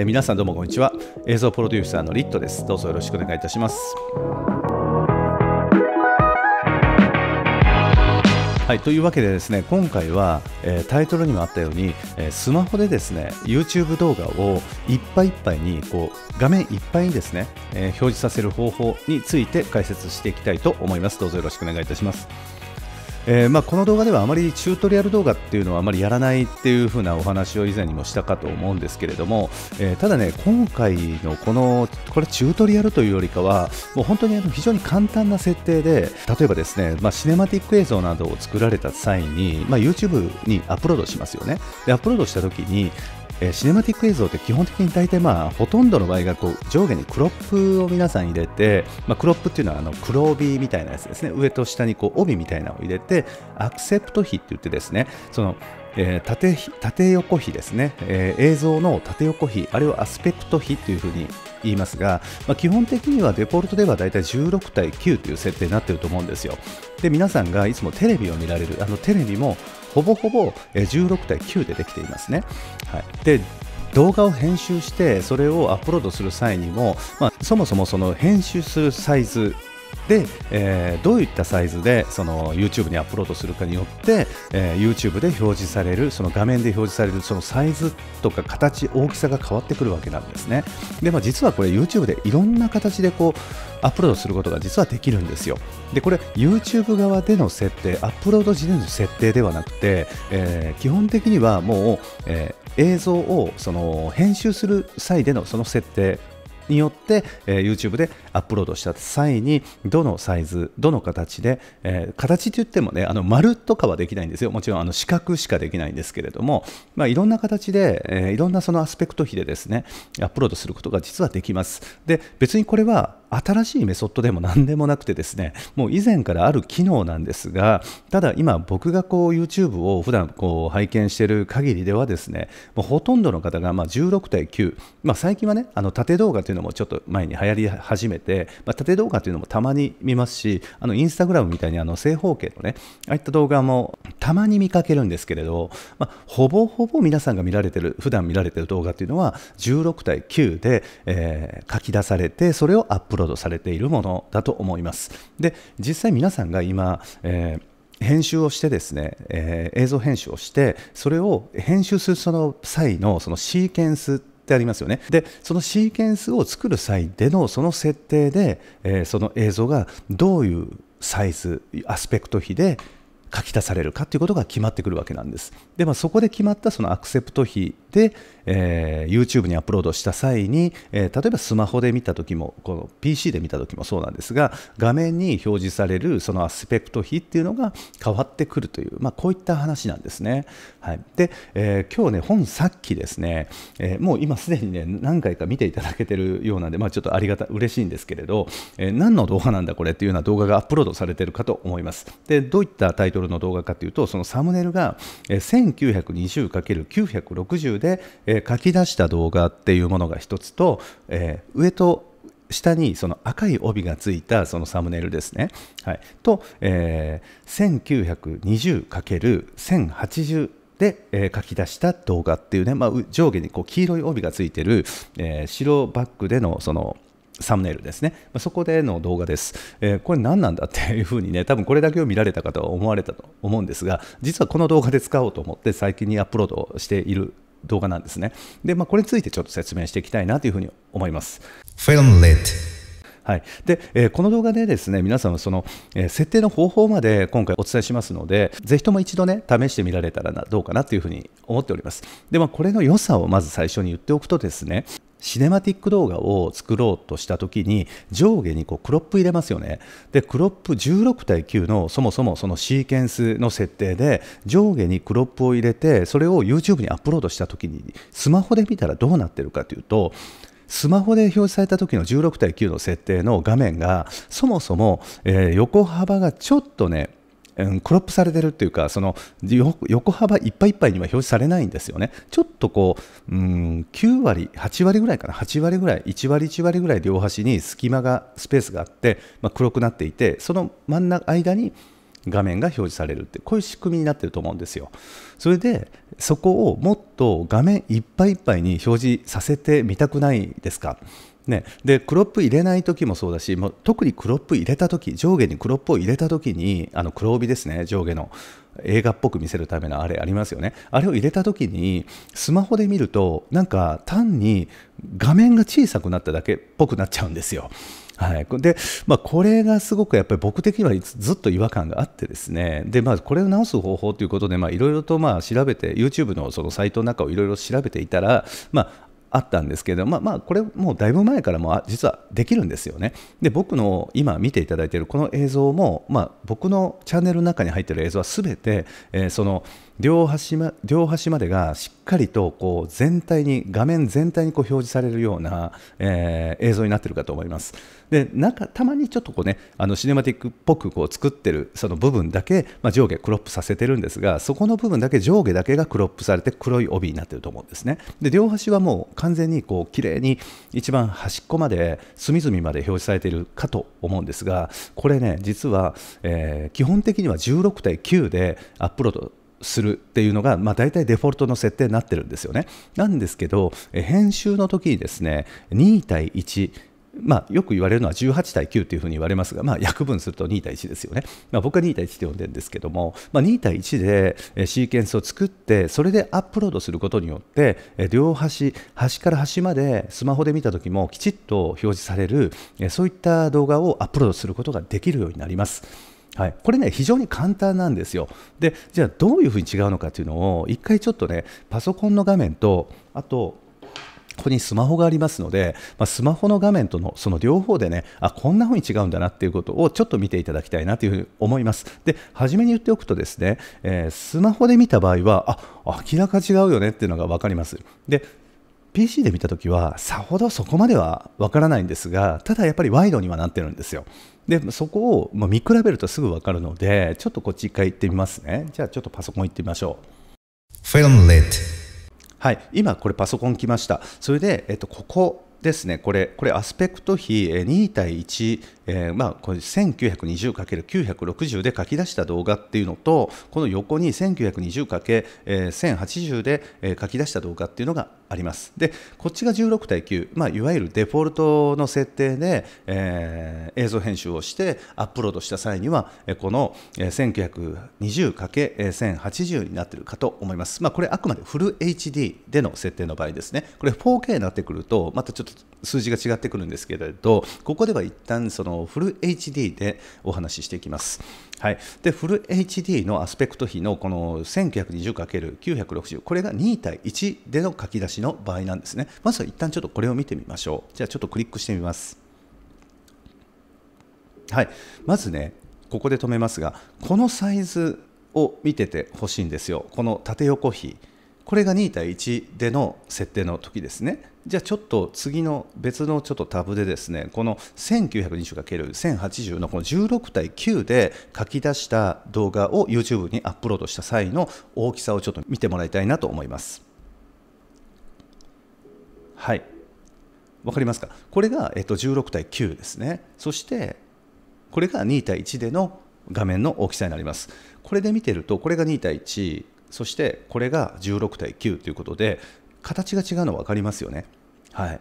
え皆さんどうもこんにちは。映像プロデューサーのリットです。どうぞよろしくお願いいたします。はい、というわけでですね今回は、えー、タイトルにもあったように、えー、スマホでですね YouTube 動画をいっぱいいっぱいにこう画面いっぱいにですね、えー、表示させる方法について解説していきたいと思います。どうぞよろしくお願いいたします。えー、まあ、この動画ではあまりチュートリアル動画っていうのはあまりやらないっていう風なお話を以前にもしたかと思うんですけれども、えー、ただね今回のこのこれチュートリアルというよりかはもう本当にあの非常に簡単な設定で例えばですね、まあ、シネマティック映像などを作られた際に、まあ、YouTube にアップロードしますよね。でアップロードした時にえー、シネマティック映像って基本的に大体まあほとんどの場合がこう上下にクロップを皆さん入れて、まあ、クロップっていうのはあの黒帯みたいなやつですね。上と下にこう帯みたいなのを入れてアクセプト比って言ってですねそのえー、縦縦横比ですね、えー、映像の縦横比あれをアスペクト比というふうに言いますが、まあ、基本的にはデフォルトではだいたい16対9という設定になっていると思うんですよ。で皆さんがいつもテレビを見られるあのテレビもほぼほぼ16対9でできていますね。はい、で動画を編集してそれをアップロードする際にも、まあ、そもそもその編集するサイズで、えー、どういったサイズでその YouTube にアップロードするかによって、えー、YouTube で表示されるその画面で表示されるそのサイズとか形大きさが変わってくるわけなんですね。で、まあ、実はこれ YouTube でいろんな形でこうアップロードすることが実はできるんですよ。でこれ YouTube 側での設定アップロード時点の設定ではなくて、えー、基本的にはもう、え映像をその編集する際でのその設定によって、えー、YouTube でアップロードした際にどのサイズ、どの形で、えー、形といってもねあの丸とかはできないんですよ、もちろんあの四角しかできないんですけれども、まあ、いろんな形で、えー、いろんなそのアスペクト比でですねアップロードすることが実はできます。で別にこれは新しいメソッドでも何でもなくてですねもう以前からある機能なんですがただ今僕がこう YouTube を普段こう拝見している限りではですねもうほとんどの方がまあ16対9、まあ、最近はねあの縦動画というのもちょっと前に流行り始めて、まあ、縦動画というのもたまに見ますしあのインスタグラムみたいにあの正方形のねああいった動画もたまに見かけるんですけれど、まあ、ほぼほぼ皆さんが見られてる普段見られてる動画というのは16対9で、えー、書き出されてそれをアップロードされているものだと思います。で実際皆さんが今、えー編集をしてですね、えー、映像編集をしてそれを編集するその際のそのシーケンスってありますよねでそのシーケンスを作る際でのその設定で、えー、その映像がどういうサイズアスペクト比で書き出されるかということが決まってくるわけなんです。で、まあ、そこで決まったそのアクセプト比で、えー、YouTube にアップロードした際に、えー、例えばスマホで見た時もこの PC で見た時もそうなんですが画面に表示されるそのアスペクト比っていうのが変わってくるという、まあ、こういった話なんですね。はい、で、えー、今日ね本さっきですね、えもう今すでにね何回か見ていただけてるようなんで、まあ、ちょっとありがた嬉しいんですけれど、え何の動画なんだこれっていうような動画がアップロードされてるかと思います。でどういったタイトルの動画かというとそのサムネイルが 1920×960 でえ書き出した動画っていうものが一つと、えー、上と下にその赤い帯がついたそのサムネイルですね。はい、と、えー、1920×1080 で、えー、書き出した動画っていうね、まあ、上下にこう黄色い帯がついてる、えー、白バックでのそのサムネイルですね、まあ、そこでの動画です、えー、これ何なんだっていうふうにね多分これだけを見られた方は思われたと思うんですが実はこの動画で使おうと思って最近にアップロードしている動画なんですね。で、まあ、これについてちょっと説明していきたいなというふうに思います。はいでえー、この動画でですね皆さんその、えー、設定の方法まで今回お伝えしますのでぜひとも一度ね試してみられたらどうかなというふうに思っておりますで、まあ、これの良さをまず最初に言っておくとですねシネマティック動画を作ろうとしたときに上下にこうクロップ入れますよね。で、クロップ16対9のそもそもそのシーケンスの設定で上下にクロップを入れてそれを YouTube にアップロードしたときにスマホで見たらどうなってるかというとスマホで表示された時の16対9の設定の画面がそもそも、え、横幅がちょっとねクロップされてるっていうかその横幅いっぱいいっぱいには表示されないんですよね。ちょっとこううん9割8割ぐらいかな。8割ぐらい1割1割ぐらい両端に隙間がスペースがあって、まあ、黒くなっていてその真ん中間に画面が表示されるってこういう仕組みになってると思うんですよ。それでそこをもっと画面いっぱいいっぱいに表示させてみたくないですか？ね、でクロップ入れない時もそうだしもう特にクロップ入れた時上下にクロップを入れた時にあの黒帯ですね上下の。映画っぽく見せるためのあれありますよね。あれを入れた時にスマホで見るとなんか単に画面が小さくなっただけっぽくなっちゃうんですよ。はい、で、まあ、これがすごくやっぱり僕的にはずっと違和感があってですね。で、まあ、これを直す方法ということでいろいろとまあ調べて YouTube のそのサイトの中をいろいろ調べていたら、まあ、ったんですけど、まあ、まあこれもうだいぶ前からも実はできるんですよね。で僕の今見ていただいているこの映像も、まあ、僕のチャンネルの中に入っている映像は全て、えー、その両端ま両端までがしっかりとこう全体に画面全体にこう表示されるような、えー、映像になっているかと思います。でなんかたまにちょっとこうねあのシネマティックっぽくこう作ってるその部分だけ、まあ、上下クロップさせてるんですがそこの部分だけ上下だけがクロップされて黒い帯になってると思うんですね。で両端はもう完全にこう綺麗に一番端っこまで隅々まで表示されているかと思うんですがこれね実は、えー、基本的には16対9でアップロードするっていうのが、まあ、大体デフォルトの設定になってるんですよね。なんですけど、編集の時にですね、2対1、まあ、よく言われるのは18対9というふうに言われますが、まあ、約分すると2対1ですよね。まあ、僕は2対1と呼んでるんですけども、まあ、2対1でシーケンスを作って、それでアップロードすることによって、両端、端から端までスマホで見たときもきちっと表示される、そういった動画をアップロードすることができるようになります。はい、これね、非常に簡単なんですよ。で、じゃあどういうふうに違うのかというのを、一回ちょっとね、パソコンの画面と、あと、ここにスマホがありますので、まあ、スマホの画面とのその両方でね、あこんな風に違うんだなっていうことをちょっと見ていただきたいなというふうに思います。で、初めに言っておくとですね、えー、スマホで見た場合は、あ明らか違うよねっていうのが分かります。で、PC で見たときはさほどそこまではわからないんですがただやっぱりワイドにはなってるんですよ。でそこを、ま見比べるとすぐわかるのでちょっとこっち一回行ってみますね。じゃあちょっとパソコン行ってみましょう。Filmlit はい。今これパソコン来ました。それで、えっと、ここですね、これ、これアスペクト比2対1、えー、まあ、これ 1920×960 で書き出した動画っていうのと、この横に 1920×1080 で書き出した動画っていうのがあります。で、こっちが16対9、まあ、いわゆるデフォルトの設定で、えー、映像編集をしてアップロードした際には、この 1920×1080 になっているかと思います。まあ、これあくまでフル HD での設定の場合ですね。これ 4K になってくると、またちょっと数字が違ってくるんですけれど、ここでは一旦そのフル HD でお話ししていきます。はい、でフル HD のアスペクト比のこの 1920×960 これが2対1での書き出しの場合なんですね。まずは一旦ちょっとこれを見てみましょう。じゃあちょっとクリックしてみます。はい。まずねここで止めますがこのサイズを見ててほしいんですよ。この縦横比。これが2対1での設定の時ですね。じゃあちょっと次の別のちょっとタブでですねこの 1920×1080 のこの16対9で書き出した動画を YouTube にアップロードした際の大きさをちょっと見てもらいたいなと思います。はい。わかりますか？これが、えっと、16対9ですね。そしてこれが2対1での画面の大きさになります。これで見てるとこれが2対1そしてこれが16対9ということで形が違うの分かりますよね。はい、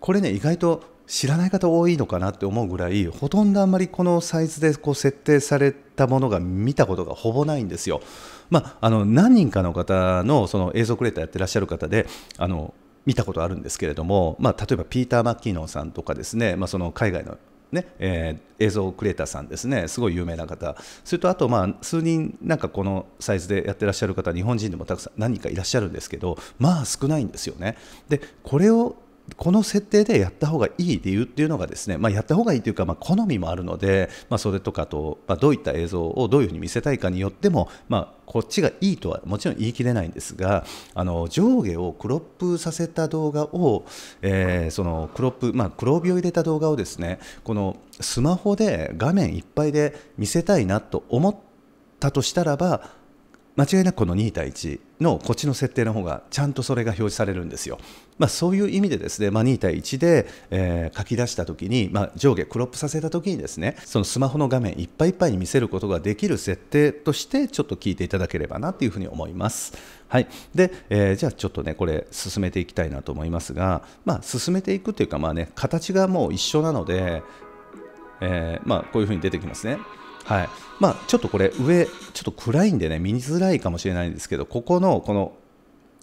これね意外と知らない方多いのかなって思うぐらいほとんどあんまりこのサイズでこう設定されたものが見たことがほぼないんですよ。まあ、あの何人かの方のその映像クレーターやってらっしゃる方であの見たことあるんですけれども、まあ、例えばピーター・マッキーノンさんとかですね、まあ、その海外のねえー、映像クリエイターさんですね、すごい有名な方、それとあと、まあ、数人、なんかこのサイズでやってらっしゃる方、日本人でもたくさん何人かいらっしゃるんですけど、まあ少ないんですよね。でこれをこの設定でやった方がいい理由っていうのがですね、まあ、やった方がいいというか、まあ、好みもあるので、まあ、それとかと、まあ、どういった映像をどういうふうに見せたいかによっても、まあ、こっちがいいとはもちろん言い切れないんですがあの上下をクロップさせた動画を、えー、そのクロップ、まあ、黒帯を入れた動画をですねこのスマホで画面いっぱいで見せたいなと思ったとしたらば間違いなくこの2対1のこっちの設定の方がちゃんとそれが表示されるんですよ。まあ、そういう意味でですね、まあ、2対1で、えー、書き出したときに、まあ、上下クロップさせたときにですねそのスマホの画面いっぱいいっぱいに見せることができる設定としてちょっと聞いていただければなというふうに思います。はいでえー、じゃあちょっとねこれ進めていきたいなと思いますが、まあ、進めていくというか、まあね、形がもう一緒なので、えー、まあ、こういうふうに出てきますね。はいまあ、ちょっとこれ上ちょっと暗いんでね見づらいかもしれないんですけどここのこの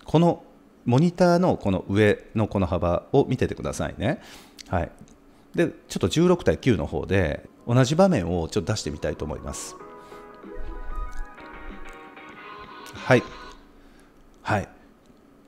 このモニターのこの上のこの幅を見ててくださいね。はい、でちょっと16対9の方で同じ場面をちょっと出してみたいと思います。はい、はい、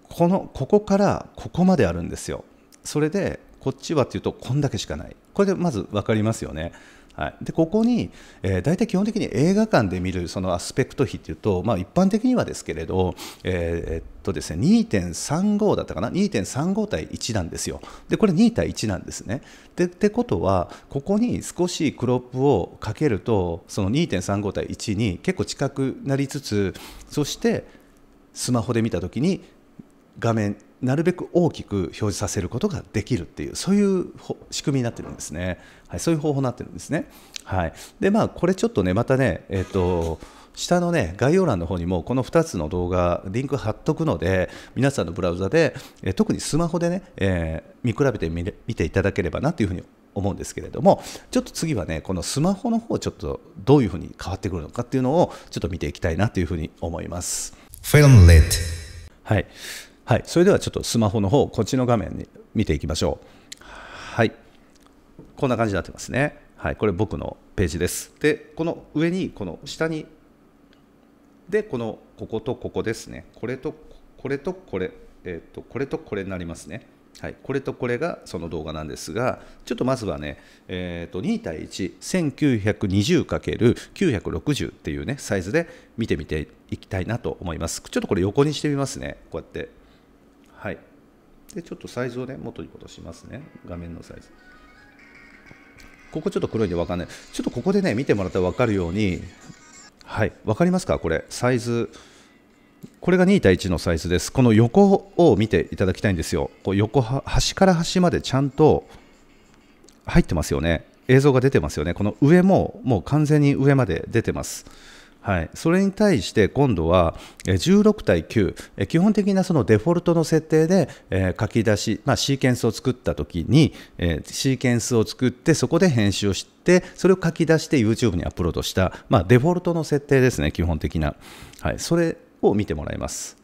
このここからここまであるんですよ。それでこっちはっていうとこんだけしかない。これでまず分かりますよね。はい、でここに、えー、大体基本的に映画館で見るそのアスペクト比っていうと、まあ、一般的にはですけれど、えー、っとですね、2.35だったかな？2.35対1なんですよ。でこれ2対1なんですね。でってことはここに少しクロップをかけるとその2.35対1に結構近くなりつつそしてスマホで見た時に画面なるべく大きく表示させることができるっていうそういう仕組みになってるんですね、はい、そういう方法になってるんですね、はい、でまあこれちょっとねまたねえっ、ー、と下のね概要欄の方にもこの2つの動画リンク貼っとくので皆さんのブラウザで、え特にスマホでね、えー、見比べてみ見ていただければなというふうに思うんですけれどもちょっと次はねこのスマホの方ちょっとどういうふうに変わってくるのかっていうのをちょっと見ていきたいなというふうに思います。はいはい、それではちょっとスマホの方こっちの画面に見ていきましょう。はい、こんな感じになってますね。はい、これ僕のページです。で、この上に、この下に、で、このこことここですね。これとこれとこれ、えっ、ー、とこれとこれになりますね。はい、これとこれがその動画なんですが、ちょっとまずはね、えー、と2対1、1920×960 っていうね、サイズで見てみていきたいなと思います。ちょっとこれ横にしてみますね、こうやって。はい。でちょっとサイズをね元に戻しますね。画面のサイズ。ここちょっと黒いんで分かんない。ちょっとここでね見てもらったら分かるように。はい。分かりますか？これ。サイズ。これが2対1のサイズです。この横を見ていただきたいんですよ。こう横端から端までちゃんと入ってますよね。映像が出てますよね。この上ももう完全に上まで出てます。はい、それに対して今度は16対9、基本的なそのデフォルトの設定で書き出し、まあ、シーケンスを作ったときに、シーケンスを作って、そこで編集をして、それを書き出して YouTube にアップロードした、まあ、デフォルトの設定ですね、基本的な。はい、それを見てもらいます。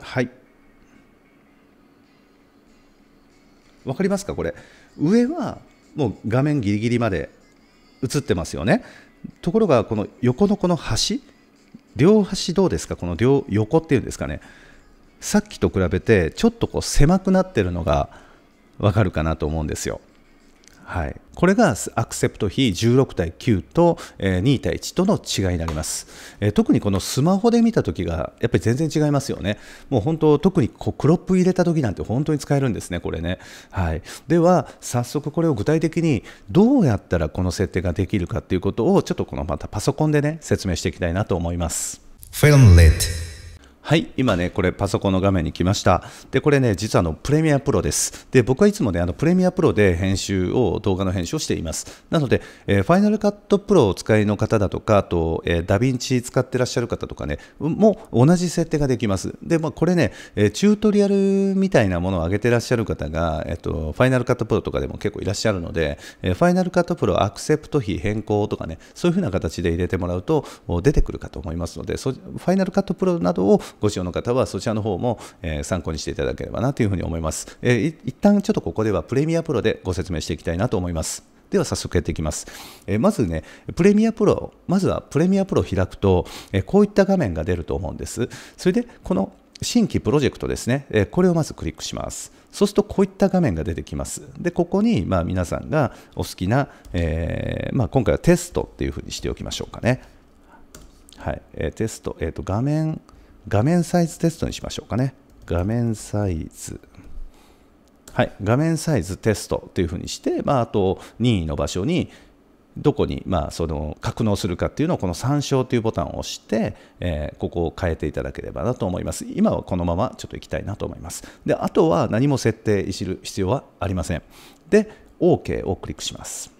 はい。わかりますか、これ？上はもう画面ギリギリまで映ってますよね。ところがこの横のこの端両端どうですか？この両横っていうんですかね。さっきと比べてちょっとこう狭くなってるのがわかるかなと思うんですよ。はい、これがアクセプト比16対9と、え、2対1との違いになります、え、特にこのスマホで見たときがやっぱり全然違いますよね。もう本当特にこうクロップ入れたときなんて本当に使えるんですねこれね、はい、では早速これを具体的にどうやったらこの設定ができるかということをちょっとこのまたパソコンでね説明していきたいなと思います。Filmlit はい、今ね、これパソコンの画面に来ました。で、これね、実はあのプレミアプロです。で、僕はいつもね、あのプレミアプロで編集を、動画の編集をしています。なので、えー、ファイナルカットプロをお使いの方だとか、あと、えー、ダヴィンチ使ってらっしゃる方とかね、もう同じ設定ができます。で、まあ、これね、えー、チュートリアルみたいなものを上げてらっしゃる方が、えっ、と、ファイナルカットプロとかでも結構いらっしゃるので、え、ファイナルカットプロアクセプト比変更とかね、そういうふうな形で入れてもらうと出てくるかと思いますので、ファイナルカットプロなどをご使用の方は、そちらの方も、え参考にしていただければなというふうに思います。えー、一旦ちょっとここではプレミアプロでご説明していきたいなと思います。では早速やっていきます。えまずね、プレミアプロ、まずはプレミアプロを開くと、えこういった画面が出ると思うんです。それで、この新規プロジェクトですね、えこれをまずクリックします。そうするとこういった画面が出てきます。で、ここにまあ皆さんがお好きな、えー、まあ、今回はテストっていうふうにしておきましょうかね。はい、え、テスト、えーと画面、画面サイズテストにしましょうかね。画面サイズ。はい、画面サイズテストというふうにして、まあ、あと任意の場所にどこに、まあ、その格納するかっていうのをこの参照というボタンを押して、えー、ここを変えていただければなと思います。今はこのままちょっといきたいなと思います。で、あとは何も設定いじる必要はありません。で、OK をクリックします。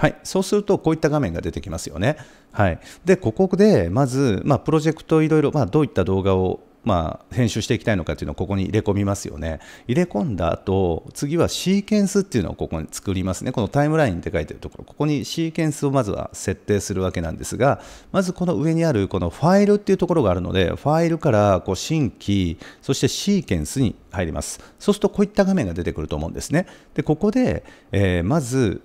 はい、そうするとこういった画面が出てきますよね。はい、でここでまず、まあ、プロジェクトいろいろ、ま、どういった動画をまあ、編集していきたいのかっていうのをここに入れ込みますよね。入れ込んだ後、次はシーケンスっていうのをここに作りますね。このタイムラインって書いてるところ、ここにシーケンスをまずは設定するわけなんですが、まずこの上にあるこのファイルっていうところがあるので、ファイルからこう新規、そしてシーケンスに入ります。そうするとこういった画面が出てくると思うんですね。で、ここで、えー、まず、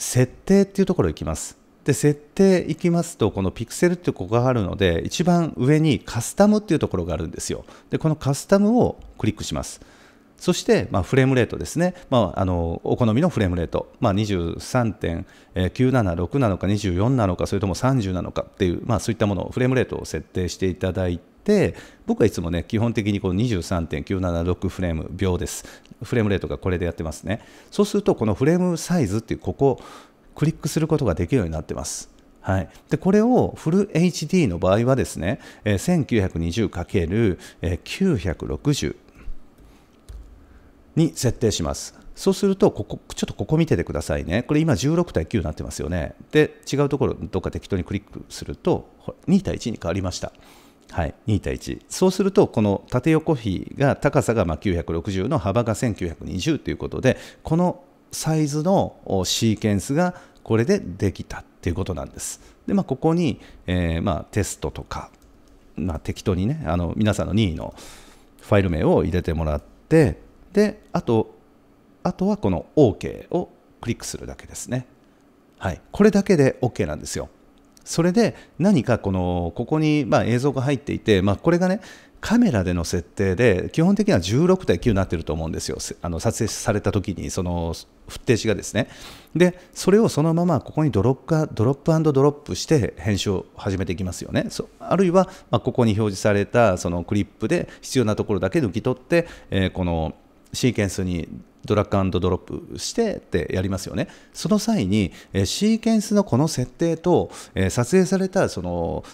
設定っていうところ行きます。で設定いきますとこのピクセルってここがあるので一番上にカスタムっていうところがあるんですよ。でこのカスタムをクリックします。そして、まあ、フレームレートですね、まあ、あのお好みのフレームレート、まあ、23.976なのか24なのかそれとも30なのかっていう、まあ、そういったものをフレームレートを設定していただいて僕はいつもね基本的にこの23.976フレーム秒ですフレームレートがこれでやってますねそうするとこのフレームサイズっていうここクリックすることができるようになってます。はい、でこれをフル HD の場合はですね、え、1920×960 に設定します。そうするとここ、ちょっとここ見ててくださいね。これ今16対9になってますよね。で、違うところ、どっか適当にクリックすると、2対1に変わりました。はい、2対1。そうすると、この縦横比が、高さがま960の幅が1920ということで、このサイズのシーケンスがこれでできたっていうことなんです。で、まあ、ここに、えー、まあ、テストとか、まあ、適当にね、あの皆さんの任意のファイル名を入れてもらって、で、あと、あとはこの OK をクリックするだけですね。はい、これだけで OK なんですよ。それで何かこのここにま映像が入っていて、まあ、これがねカメラでの設定で基本的には16対9になってると思うんですよ。あの撮影された時にそのフッテージがですね。でそれをそのままここにドロップドロップドロップして編集を始めていきますよね。あるいは、ま、ここに表示されたそのクリップで必要なところだけ抜き取って、えー、このシーケンスにドラッグアンドドロップしてってやりますよね。その際に、えシーケンスのこの設定と、え撮影されたその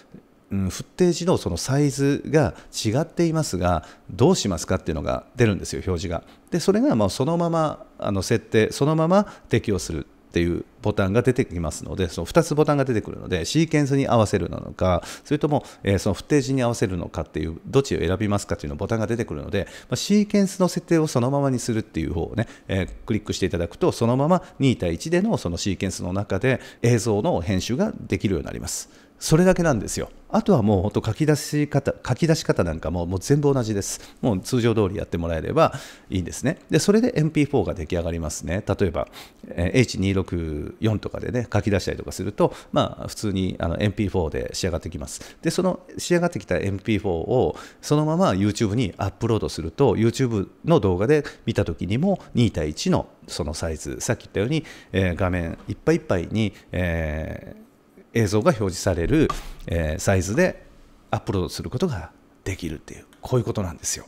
うん、フッテージのそのサイズが違っていますがどうしますかっていうのが出るんですよ表示がでそれがまあそのままあの設定そのまま適用するっていうボタンが出てきますのでその2つボタンが出てくるのでシーケンスに合わせるなのかそれとも、えそのフッテージに合わせるのかっていうどっちを選びますかっていうのボタンが出てくるので、まシーケンスの設定をそのままにするっていう方をね、えクリックしていただくとそのまま2対1でのそのシーケンスの中で映像の編集ができるようになります。それだけなんですよ。あとはもう本当書き出し方、書き出し方なんかももう全部同じです。もう通常通りやってもらえればいいんですね。で、それで MP4 が出来上がりますね。例えば、H264 とかでね、書き出したりとかすると、まあ普通にあの MP4 で仕上がってきます。で、その仕上がってきた MP4 をそのまま YouTube にアップロードすると、YouTube の動画で見た時にも2対1のそのサイズ、さっき言ったように、えー、画面いっぱいいっぱいに、えー映像が表示される、えー、サイズでアップロードすることができるっていうこういうことなんですよ。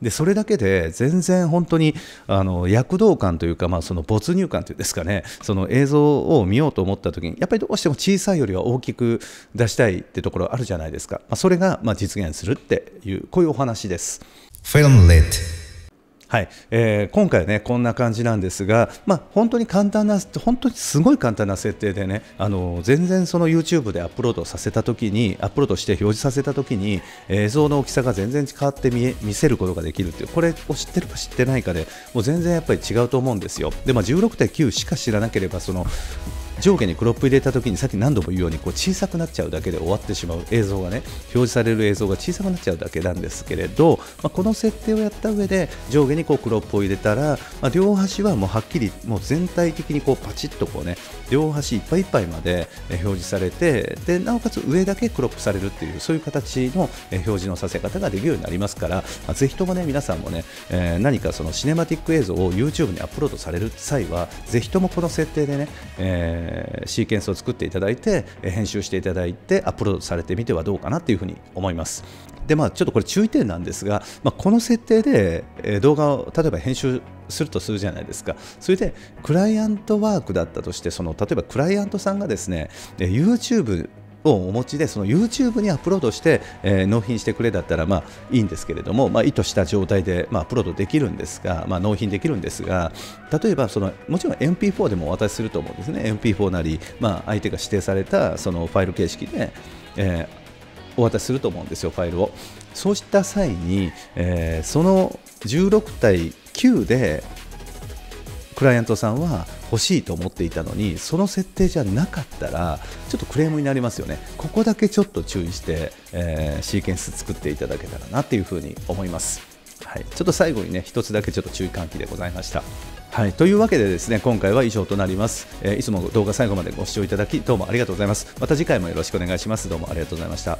でそれだけで全然本当にあの躍動感というか、まあ、その没入感というんですかねその映像を見ようと思った時にやっぱりどうしても小さいよりは大きく出したいってところあるじゃないですか、まあ、それがまあ実現するっていうこういうお話です。はいえー、今回はねこんな感じなんですが、まあ、本当に簡単な本当にすごい簡単な設定でねあの全然その YouTube でアップロードさせた時にアップロードして表示させた時に映像の大きさが全然変わって見え見せることができるっていうこれを知ってるか知ってないかでもう全然やっぱり違うと思うんですよ。で、まあ、16.9しか知らなければその上下にクロップ入れた時にさっき何度も言うようにこう小さくなっちゃうだけで終わってしまう映像がね表示される映像が小さくなっちゃうだけなんですけれど、まあ、この設定をやった上で上下にこうクロップを入れたら、まあ、両端はもうはっきりもう全体的にこうパチッとこうね両端いっぱいいっぱいまで表示されてでなおかつ上だけクロップされるっていうそういう形の表示のさせ方ができるようになりますから、まあ、ぜひともね皆さんもね、えー、何かそのシネマティック映像を YouTube にアップロードされる際はぜひともこの設定でね、えーえー、シーケンスを作っていただいて、編集していただいてアップロードされてみてはどうかなというふうに思います。でまあ、ちょっとこれ注意点なんですが、まあ、この設定で、え動画を例えば編集するとするじゃないですか、それでクライアントワークだったとして、その例えばクライアントさんがですね YouTube をお持ちでその YouTube にアップロードして、えー、納品してくれだったらまあいいんですけれども、まあ、意図した状態で、まあ、アップロードできるんですが、まあ、納品できるんですが例えばそのもちろん MP4 でもお渡しすると思うんですね MP4 なり、まあ、相手が指定されたそのファイル形式で、えー、お渡しすると思うんですよ、ファイルを。そうした際に、えー、その16対9でクライアントさんは欲しいと思っていたのにその設定じゃなかったらちょっとクレームになりますよね。ここだけちょっと注意して、えー、シーケンス作っていただけたらなっていうふうに思います。はい、ちょっと最後にね一つだけちょっと注意喚起でございました。はい、というわけでですね今回は以上となります、えー、いつも動画最後までご視聴いただきどうもありがとうございます。また次回もよろしくお願いします。どうもありがとうございました。